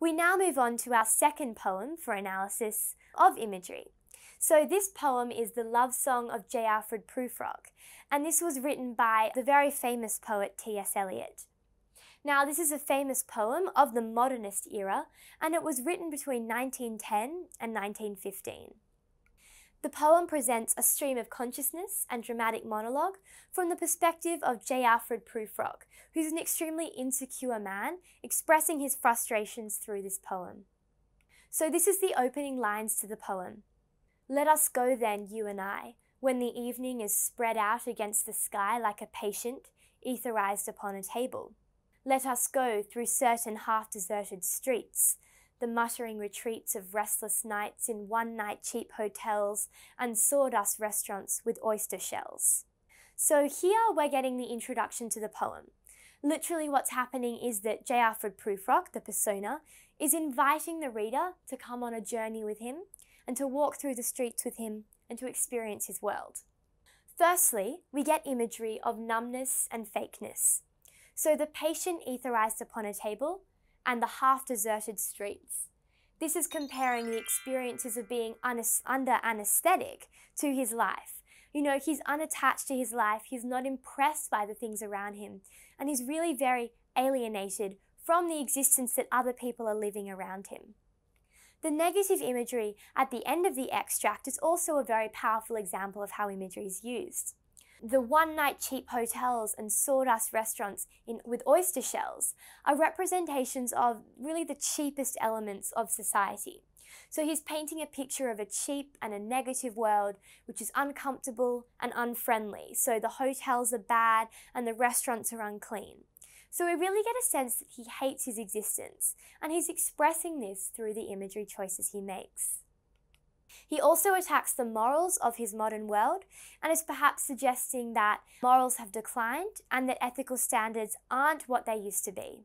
We now move on to our second poem for analysis of imagery. So, this poem is the love song of J. Alfred Prufrock, and this was written by the very famous poet T.S. Eliot. Now, this is a famous poem of the modernist era, and it was written between 1910 and 1915. The poem presents a stream of consciousness and dramatic monologue from the perspective of J. Alfred Prufrock, who's an extremely insecure man expressing his frustrations through this poem. So, this is the opening lines to the poem. Let us go then, you and I, when the evening is spread out against the sky like a patient etherized upon a table. Let us go through certain half deserted streets the muttering retreats of restless nights in one night cheap hotels and sawdust restaurants with oyster shells. So here we're getting the introduction to the poem. Literally, what's happening is that J. Alfred Prufrock, the persona, is inviting the reader to come on a journey with him and to walk through the streets with him and to experience his world. Firstly, we get imagery of numbness and fakeness. So the patient etherized upon a table and the half deserted streets. This is comparing the experiences of being under anesthetic to his life. You know, he's unattached to his life, he's not impressed by the things around him, and he's really very alienated from the existence that other people are living around him. The negative imagery at the end of the extract is also a very powerful example of how imagery is used. The one night cheap hotels and sawdust restaurants in, with oyster shells are representations of really the cheapest elements of society. So he's painting a picture of a cheap and a negative world which is uncomfortable and unfriendly. So the hotels are bad and the restaurants are unclean. So we really get a sense that he hates his existence, and he's expressing this through the imagery choices he makes. He also attacks the morals of his modern world and is perhaps suggesting that morals have declined and that ethical standards aren't what they used to be.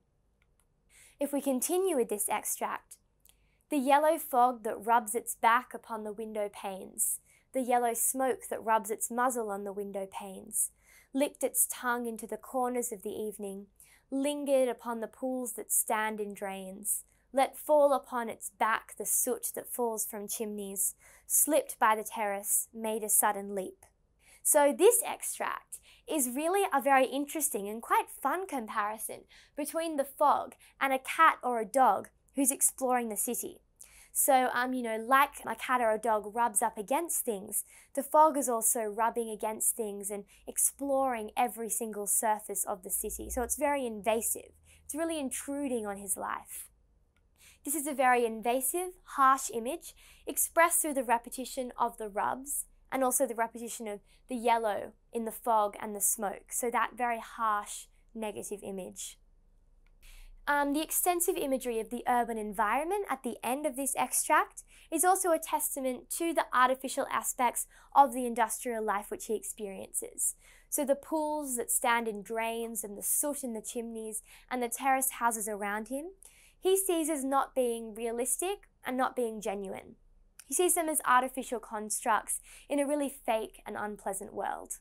If we continue with this extract, the yellow fog that rubs its back upon the window panes, the yellow smoke that rubs its muzzle on the window panes, licked its tongue into the corners of the evening, lingered upon the pools that stand in drains, let fall upon its back the soot that falls from chimneys, slipped by the terrace, made a sudden leap. So, this extract is really a very interesting and quite fun comparison between the fog and a cat or a dog who's exploring the city. So, um, you know, like a cat or a dog rubs up against things, the fog is also rubbing against things and exploring every single surface of the city. So, it's very invasive. It's really intruding on his life. This is a very invasive, harsh image expressed through the repetition of the rubs and also the repetition of the yellow in the fog and the smoke. So, that very harsh, negative image. Um, the extensive imagery of the urban environment at the end of this extract is also a testament to the artificial aspects of the industrial life which he experiences. So, the pools that stand in drains, and the soot in the chimneys, and the terraced houses around him he sees as not being realistic and not being genuine. He sees them as artificial constructs in a really fake and unpleasant world.